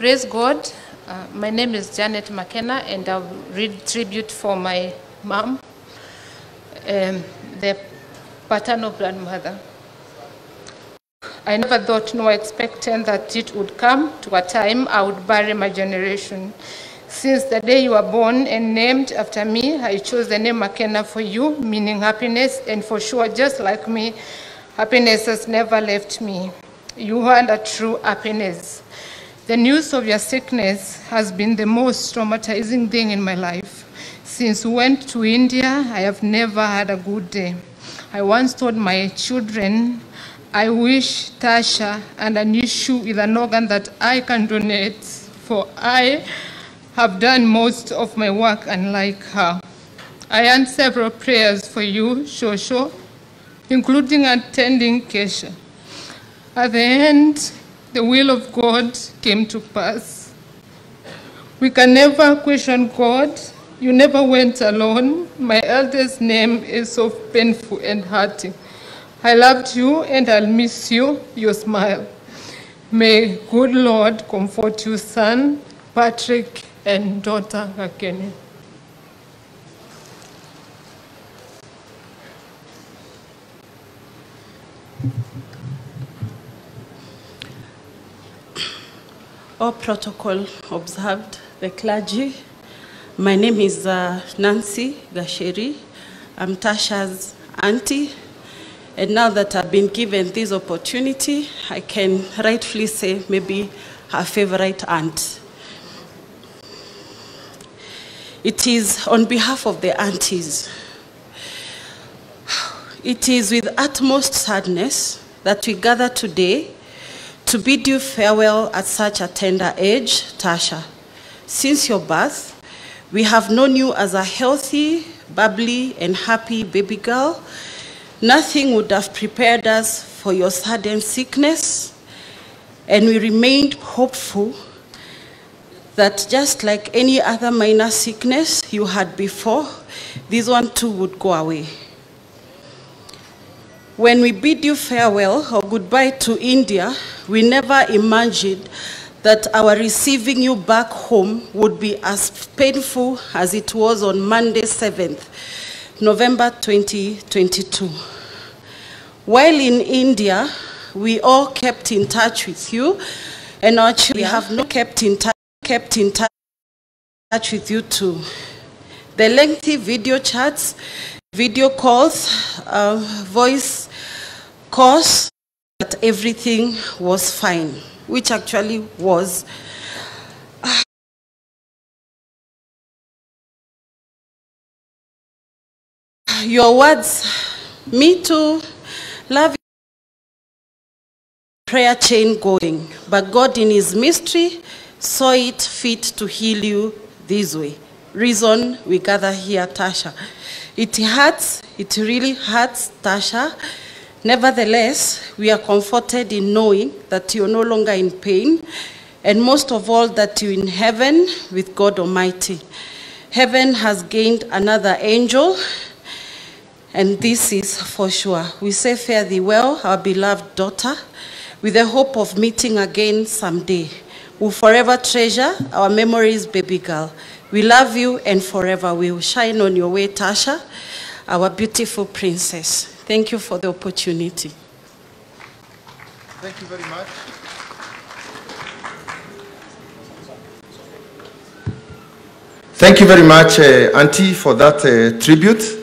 Praise God. Uh, my name is Janet Makena, and I'll read tribute for my mom, um, the paternal grandmother. I never thought nor expected that it would come to a time I would bury my generation. Since the day you were born and named after me, I chose the name Makena for you, meaning happiness, and for sure, just like me, happiness has never left me. You are a true happiness. The news of your sickness has been the most traumatizing thing in my life. Since we went to India, I have never had a good day. I once told my children, I wish Tasha and a new shoe with an organ that I can donate, for I have done most of my work unlike her. I earned several prayers for you, Shosho, including attending Kesha. At the end, the will of God came to pass. We can never question God. You never went alone. My eldest name is so painful and hurting. I loved you and I'll miss you, your smile. May good Lord comfort you, son, Patrick, and daughter, Akene. All protocol observed, the clergy. My name is uh, Nancy Gacheri. I'm Tasha's auntie. And now that I've been given this opportunity, I can rightfully say maybe her favorite aunt. It is on behalf of the aunties. It is with utmost sadness that we gather today to bid you farewell at such a tender age, Tasha. Since your birth, we have known you as a healthy, bubbly, and happy baby girl. Nothing would have prepared us for your sudden sickness, and we remained hopeful that just like any other minor sickness you had before, this one too would go away. When we bid you farewell or goodbye to India, we never imagined that our receiving you back home would be as painful as it was on Monday 7th, November 2022. While in India, we all kept in touch with you, and our children have not kept in touch, kept in touch with you too. The lengthy video chats, video calls, uh, voice calls, that everything was fine, which actually was. Your words, me too, love prayer chain going, but God in his mystery saw it fit to heal you this way. Reason we gather here, Tasha. It hurts, it really hurts, Tasha. Nevertheless, we are comforted in knowing that you're no longer in pain, and most of all, that you're in heaven with God Almighty. Heaven has gained another angel, and this is for sure. We say, Fare thee well, our beloved daughter, with the hope of meeting again someday. We'll forever treasure our memories, baby girl. We love you, and forever we will shine on your way, Tasha, our beautiful princess. Thank you for the opportunity. Thank you very much. Thank you very much, uh, Auntie, for that uh, tribute.